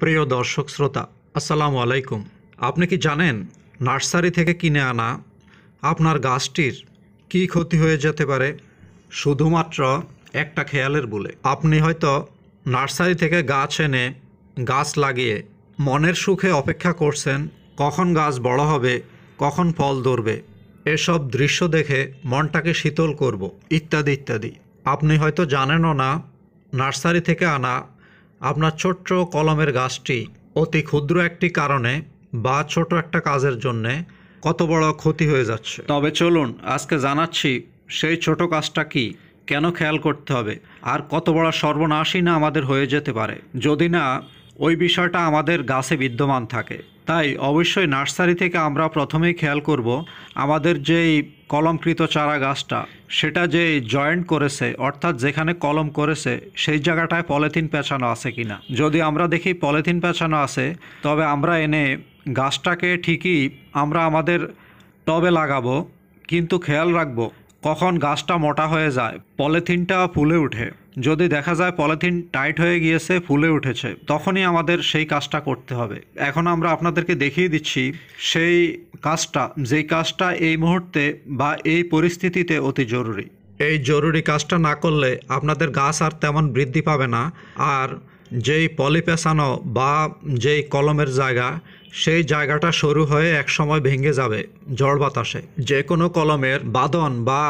প্রিয় দর্শক শ্রোতা, আসসালামু আলাইকুম। আপনি কি জানেন নার্সারি থেকে কিনে আনা আপনার গাছটির কি ক্ষতি হয়ে যেতে পারে? শুধুমাত্র একটা খেয়ালের বলে, আপনি হয়তো নার্সারি থেকে গাছ এনে গাছ লাগিয়ে মনের সুখে অপেক্ষা করছেন, কখন গাছ বড় হবে, কখন ফল ধরবে, এসব দৃশ্য দেখে মনটাকে শীতল করব, ইত্যাদি ইত্যাদি। আপনি হয়তো জানেনও না, নার্সারি থেকে আনা আপনার ছোট্ট কলমের গাছটি অতি ক্ষুদ্র একটি কারণে বা ছোট একটা কাজের জন্যে কত বড় ক্ষতি হয়ে যাচ্ছে। তবে চলুন, আজকে জানাচ্ছি সেই ছোট কাজটা কি, কেন খেয়াল করতে হবে, আর কত বড় সর্বনাশই না আমাদের হয়ে যেতে পারে। যদি না, ওই বিষয়টা আমাদের গাছে বিদ্যমান থাকে। তাই অবশ্যই নার্সারি থেকে আমরা প্রথমেই খেয়াল করব আমাদের যেই কলমকৃত চারা গাছটা, সেটা যে জয়েন্ট করেছে, অর্থাৎ যেখানে কলম করেছে, সেই জায়গাটায় পলিথিন পেঁচানো আছে কিনা। যদি আমরা দেখি পলিথিন পেঁচানো আছে, তবে আমরা এনে গাছটাকে ঠিকই আমরা আমাদের টবে লাগাবো, কিন্তু খেয়াল রাখব কখন গাছটা মোটা হয়ে যায়, পলিথিনটা ফুলে উঠে। যদি দেখা যায় পলিথিন টাইট হয়ে গিয়েছে, ফুলে উঠেছে, তখনই আমাদের সেই কাজটা করতে হবে। এখন আমরা আপনাদেরকে দেখিয়ে দিচ্ছি সেই কাজটা, যেই কাজটা এই মুহূর্তে বা এই পরিস্থিতিতে অতি জরুরি। এই জরুরি কাজটা না করলে আপনাদের গাছ আর তেমন বৃদ্ধি পাবে না, আর যেই পলি পেঁচানো বা যেই কলমের জায়গা, সেই জায়গাটা সরু হয়ে একসময় ভেঙে যাবে ঝড় বাতাসে। যে কোনো কলমের বাদন বা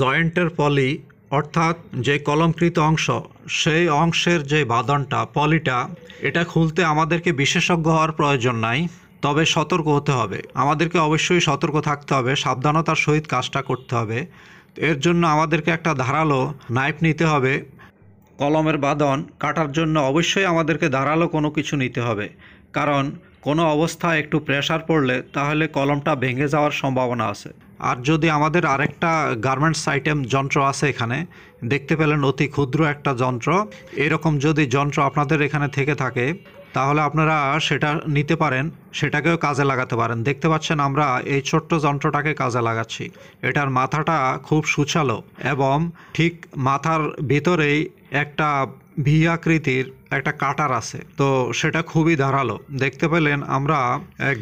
জয়েন্টের পলি অর্থাৎ যে কলমকৃত অংশ, সেই অংশের যে বাদনটা পলিটা, এটা খুলতে আমাদেরকে বিশেষজ্ঞ হওয়ার প্রয়োজন নাই, তবে সতর্ক হতে হবে। আমাদেরকে অবশ্যই সতর্ক থাকতে হবে, সাবধানতার সহিত কাজটা করতে হবে। এর জন্য আমাদেরকে একটা ধারালো নাইফ নিতে হবে। কলমের বাদন কাটার জন্য অবশ্যই আমাদেরকে ধারালো কোনো কিছু নিতে হবে। কারণ কোনো অবস্থায় একটু প্রেশার পড়লে তাহলে কলমটা ভেঙে যাওয়ার সম্ভাবনা আছে। আর যদি আমাদের আরেকটা গার্মেন্টস আইটেম যন্ত্র আছে এখানে, দেখতে পেলেন অতি ক্ষুদ্র একটা যন্ত্র। এরকম যদি যন্ত্র আপনাদের এখানে থেকে থাকে, তাহলে আপনারা সেটা নিতে পারেন, সেটাকেও কাজে লাগাতে পারেন। দেখতে পাচ্ছেন আমরা এই ছোট্ট যন্ত্রটাকে কাজে লাগাচ্ছি। এটার মাথাটা খুব সুচালো এবং ঠিক মাথার ভিতরেই একটা ভি আকৃতির একটা কাটার আছে। তো সেটা খুবই ধারালো। দেখতে পেলেন আমরা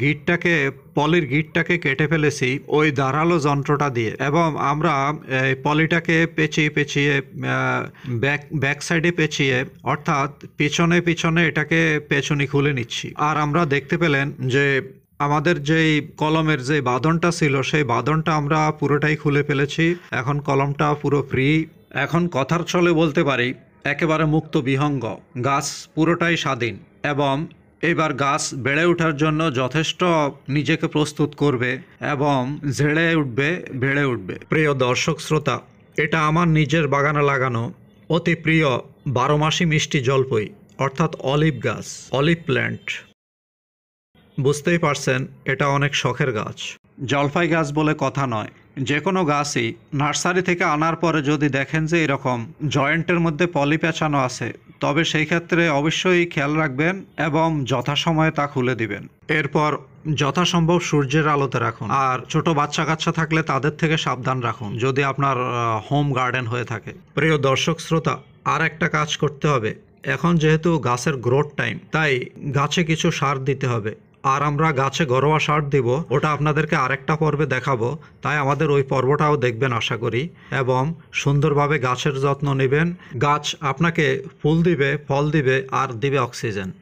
গিটটাকে, পলির গিটটাকে কেটে ফেলেছি ওই ধারালো যন্ত্রটা দিয়ে এবং আমরা পলিটাকে পেঁচিয়ে পেঁচিয়ে ব্যাক ব্যাক সাইডে পেঁচিয়ে অর্থাৎ পিছনে পিছনে এটাকে পেছনে খুলে নিচ্ছি। আর আমরা দেখতে পেলেন যে আমাদের যেই কলমের যে বাঁধনটা ছিল, সেই বাঁধনটা আমরা পুরোটাই খুলে ফেলেছি। এখন কলমটা পুরো ফ্রি এখন কথার ছলে বলতে পারি একেবারে মুক্ত বিহঙ্গ। গাছ পুরোটাই স্বাধীন এবং এবার গাছ বেড়ে ওঠার জন্য যথেষ্ট নিজেকে প্রস্তুত করবে এবং ঝেড়ে উঠবে, বেড়ে উঠবে। প্রিয় দর্শক শ্রোতা, এটা আমার নিজের বাগানে লাগানো অতি প্রিয় বারো মাসি মিষ্টি জলপই, অর্থাৎ অলিভ গাছ, অলিভ প্ল্যান্ট। বুঝতেই পারছেন, এটা অনেক শখের গাছ। জলপাই গাছ বলে কথা নয় যে কোনো গাছই নার্সারি থেকে আনার পরে যদি দেখেন যে এরকম জয়েন্টের মধ্যে পলি পেঁচানো আছে, তবে সেই ক্ষেত্রে অবশ্যই খেয়াল রাখবেন এবং যথাসময়ে তা খুলে দিবেন। এরপর যথাসম্ভব সূর্যের আলোতে রাখুন আর ছোট বাচ্চা কাচ্চা থাকলে তাদের থেকে সাবধান রাখুন যদি আপনার হোম গার্ডেন হয়ে থাকে। প্রিয় দর্শক, শ্রোতা, আর একটা কাজ করতে হবে। এখন যেহেতু গাছের গ্রোথ টাইম, তাই গাছে কিছু সার দিতে হবে। আর আমরা গাছে ঘরোয়া সার দিব, ওটা আপনাদেরকে আরেকটা পর্বে দেখাবো। তাই আমাদের ওই পর্বটাও দেখবেন, আশা করি। এবং সুন্দরভাবে গাছের যত্ন নেবেন। গাছ আপনাকে ফুল দিবে, ফল দিবে, আর দিবে অক্সিজেন।